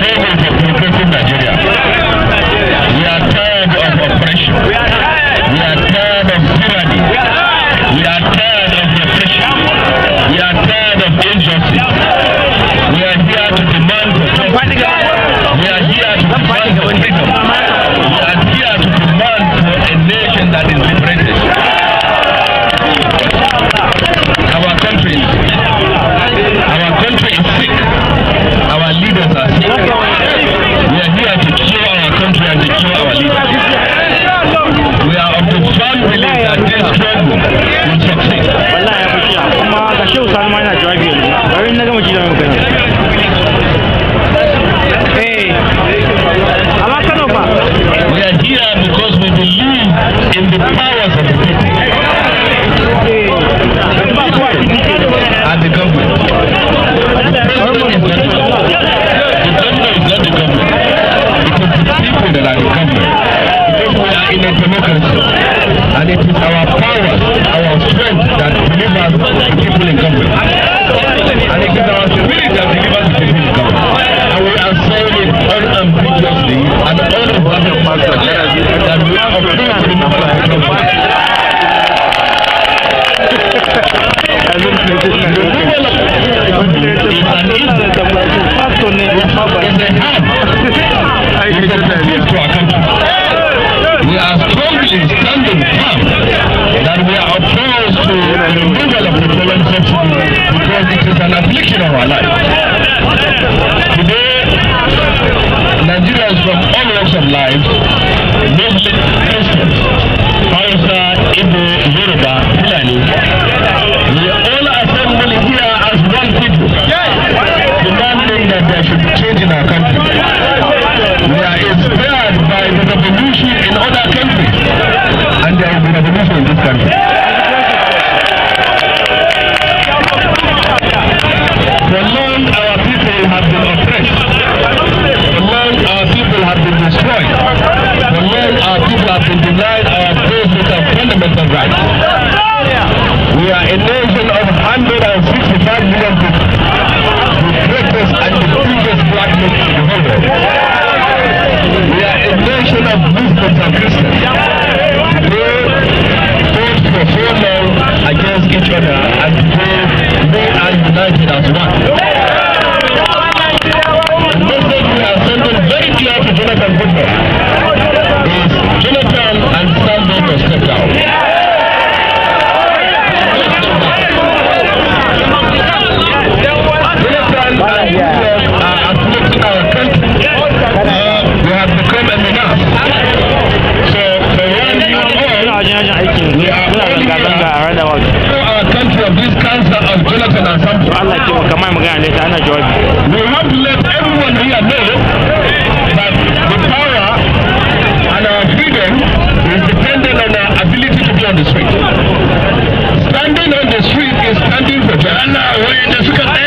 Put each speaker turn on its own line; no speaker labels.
Los our life. Today, Nigerians from all walks of life, mainly Christians, Hausa, Igbo, Yoruba, Fulani, of these protagonistas, they hold for so long against each other and they, they are united as one.
We have
to let everyone here know that the power and our freedom is dependent on our ability to be on the street. Standing on the street is standing for
justice.